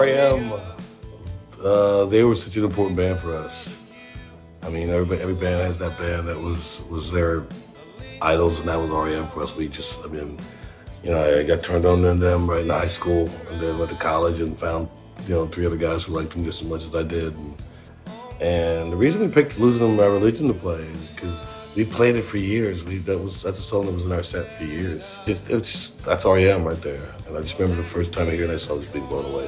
REM, uh, they were such an important band for us. I mean, every, every band has that band that was was their idols, and that was REM for us. We just, I mean, you know, I got turned on to them right in high school, and then went to college and found, you know, three other guys who liked them just as much as I did. And, and the reason we picked "Losing My Religion" to play is because we played it for years. We that was that's a song that was in our set for years. It, was just, that's REM right there. And I just remember the first time I heard it, I was being blown away.